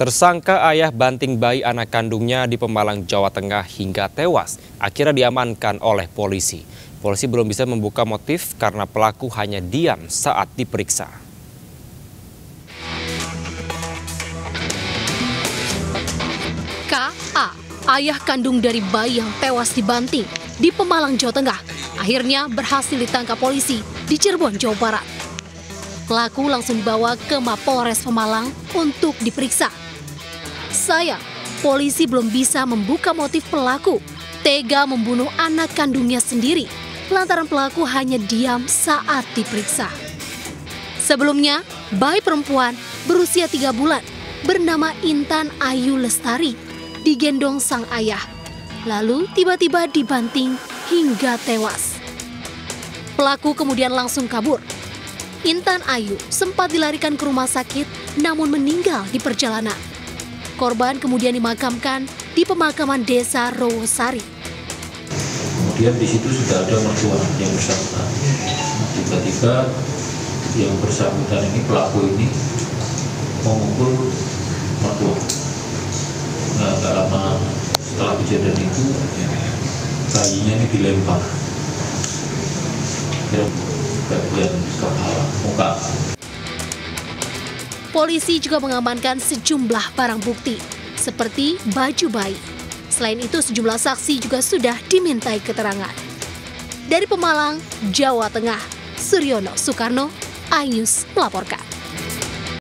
Tersangka ayah banting bayi anak kandungnya di Pemalang, Jawa Tengah hingga tewas akhirnya diamankan oleh polisi. Polisi belum bisa membuka motif karena pelaku hanya diam saat diperiksa. KA, ayah kandung dari bayi yang tewas dibanting di Pemalang, Jawa Tengah, akhirnya berhasil ditangkap polisi di Cirebon, Jawa Barat. Pelaku langsung dibawa ke Mapolres Pemalang untuk diperiksa. Sayang, polisi belum bisa membuka motif pelaku tega membunuh anak kandungnya sendiri lantaran pelaku hanya diam saat diperiksa. Sebelumnya, bayi perempuan berusia tiga bulan bernama Intan Ayu Lestari digendong sang ayah, lalu tiba-tiba dibanting hingga tewas. Pelaku kemudian langsung kabur. Intan Ayu sempat dilarikan ke rumah sakit namun meninggal di perjalanan. Korban kemudian dimakamkan di pemakaman desa Rowosari. Kemudian di situ sudah ada mertua yang bersangkutan. Tiba-tiba yang bersangkutan ini pelaku ini memukul mertua. Nah, tak lama setelah kejadian itu bayinya ini dilempar ke bagian kepala, muka. Polisi juga mengamankan sejumlah barang bukti, seperti baju bayi. Selain itu, sejumlah saksi juga sudah dimintai keterangan. Dari Pemalang, Jawa Tengah, Suryono Soekarno, iNews melaporkan.